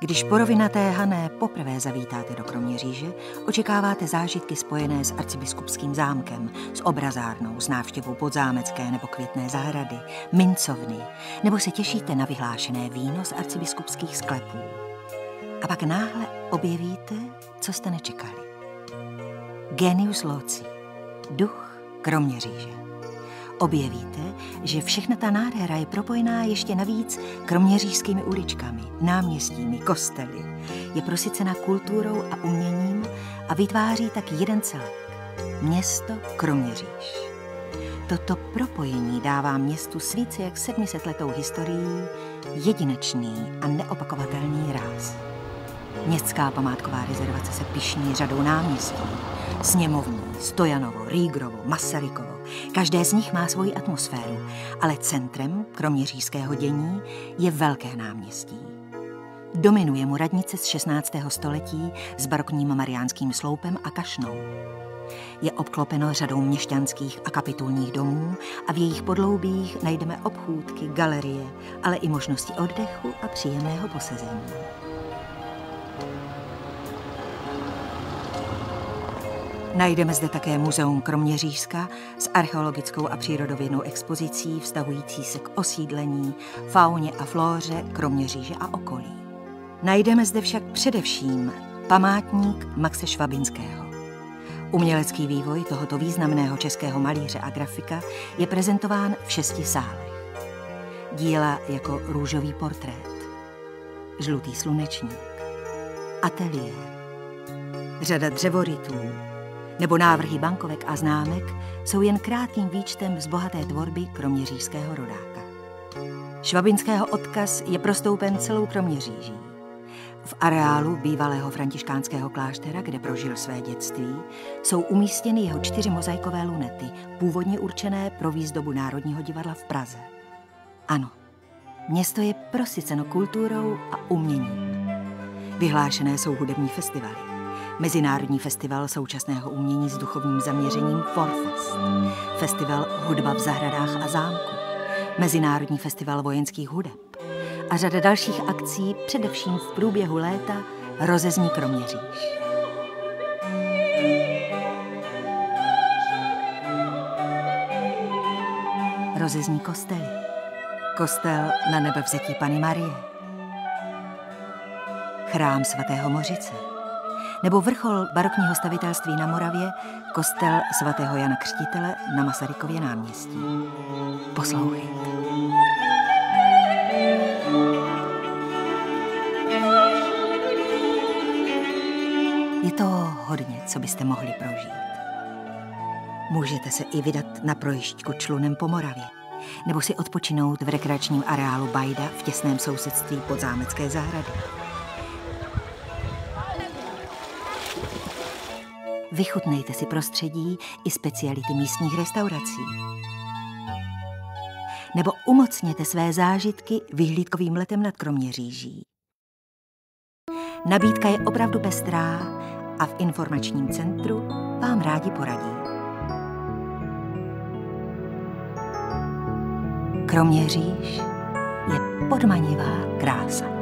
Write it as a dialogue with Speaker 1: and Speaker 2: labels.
Speaker 1: Když porovinaté Hané poprvé zavítáte do Kroměříže, očekáváte zážitky spojené s arcibiskupským zámkem, s obrazárnou, s návštěvou podzámecké nebo květné zahrady, mincovny, nebo se těšíte na vyhlášené víno z arcibiskupských sklepů. A pak náhle objevíte, co jste nečekali. Genius loci, duch Kroměříže objevíte, že všechna ta nádhera je propojená ještě navíc kroměřížskými uličkami, náměstími, kostely. Je prosycena kulturou a uměním a vytváří tak jeden celek. Město Kroměříž. Toto propojení dává městu s více jak 700 letou historií jedinečný a neopakovatelný ráz. Městská památková rezervace se pišní řadou náměstí, sněmovní, Stojanovo, Rýgrovo, Masarykovo. Každé z nich má svoji atmosféru, ale centrem, kromě říjského dění, je velké náměstí. Dominuje mu radnice z 16. století s barokním mariánským sloupem a kašnou. Je obklopeno řadou měšťanských a kapitulních domů a v jejich podloubích najdeme obchůdky, galerie, ale i možnosti oddechu a příjemného posezení. Najdeme zde také muzeum Kroměřížska s archeologickou a přírodovědnou expozicí vztahující se k osídlení, fauně a flóře Kroměříže a okolí. Najdeme zde však především památník Maxe Švabinského. Umělecký vývoj tohoto významného českého malíře a grafika je prezentován v šesti sálech. Díla jako růžový portrét, žlutý slunečník, ateliér, řada dřevorytů, nebo návrhy bankovek a známek jsou jen krátkým výčtem z bohaté tvorby kroměřížského rodáka. Švabinského odkaz je prostoupen celou Kroměříží. V areálu bývalého františkánského kláštera, kde prožil své dětství, jsou umístěny jeho čtyři mozaikové lunety, původně určené pro výzdobu Národního divadla v Praze. Ano, město je prosyceno kulturou a uměním. Vyhlášené jsou hudební festivaly. Mezinárodní festival současného umění s duchovním zaměřením Forfest, festival Hudba v zahradách a zámku, Mezinárodní festival vojenských hudeb a řada dalších akcí, především v průběhu léta rozezní Kroměříž. Rozezní kostely. Kostel na nebevzetí Pany Marie. Chrám svatého Mořice nebo vrchol barokního stavitelství na Moravě, kostel svatého Jana Křtitele na Masarykově náměstí. Poslouchejte. Je to hodně, co byste mohli prožít. Můžete se i vydat na projišťku člunem po Moravě, nebo si odpočinout v rekreačním areálu Bajda v těsném sousedství podzámecké zahrady. Vychutnejte si prostředí i speciality místních restaurací. Nebo umocněte své zážitky vyhlídkovým letem nad Kroměříží. Nabídka je opravdu pestrá a v informačním centru vám rádi poradí. Kroměříž je podmanivá krása.